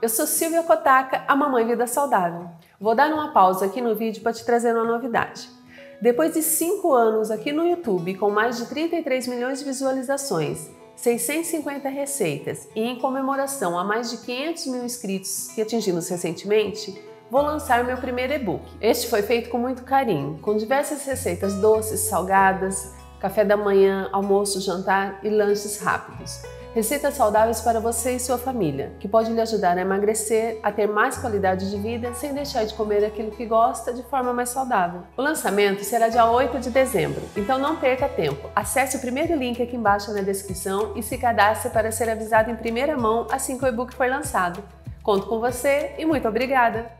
eu sou Silvia Kotaka, a Mamãe Vida Saudável. Vou dar uma pausa aqui no vídeo para te trazer uma novidade. Depois de 5 anos aqui no YouTube, com mais de 33 milhões de visualizações, 650 receitas e em comemoração a mais de 500 mil inscritos que atingimos recentemente, vou lançar meu primeiro e-book. Este foi feito com muito carinho, com diversas receitas doces, salgadas, café da manhã, almoço, jantar e lanches rápidos. Receitas saudáveis para você e sua família, que pode lhe ajudar a emagrecer, a ter mais qualidade de vida, sem deixar de comer aquilo que gosta de forma mais saudável. O lançamento será dia 8 de dezembro, então não perca tempo. Acesse o primeiro link aqui embaixo na descrição e se cadastre para ser avisado em primeira mão assim que o e-book for lançado. Conto com você e muito obrigada!